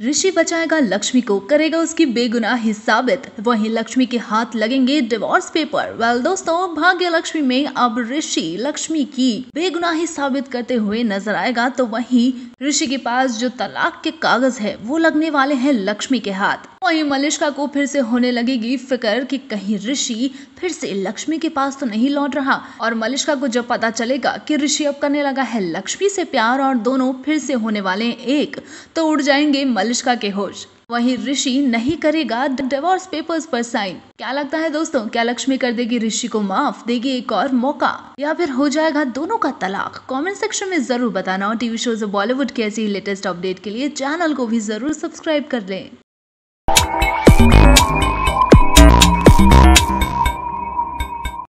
ऋषि बचाएगा, लक्ष्मी को करेगा उसकी बेगुनाही साबित। वहीं लक्ष्मी के हाथ लगेंगे डिवोर्स पेपर वेल दोस्तों भाग्य लक्ष्मी में अब ऋषि लक्ष्मी की बेगुनाही साबित करते हुए नज़र आएगा तो वहीं ऋषि के पास जो तलाक के कागज़ है, वो लगने वाले हैं लक्ष्मी के हाथ। वहीं मलिश्का को फिर से होने लगेगी फ़िक्र कि कहीं ऋषि फिर से लक्ष्मी के पास तो नहीं लौट रहा। और मलिश्का को जब पता चलेगा कि ऋषि अब करने लगा है लक्ष्मी से प्यार और दोनों फिर से होने वाले एक तो उड़ जाएँगे मलिष्का के होश। वहीं ऋषि नहीं करेगा डिवोर्स पेपर्स पर साइन। क्या लगता है दोस्तों, क्या लक्ष्मी कर देगी ऋषि को माफ़, देगी एक और मौका? या फिर हो जाएगा दोनों का तलाक? कमेंट सेक्शन में ज़रूर बताना और टीवी शोज़ बॉलीवुड के ऐसी लेटेस्ट अपडेट के लिए चैनल को भी ज़रूर सब्सक्राइब कर लें।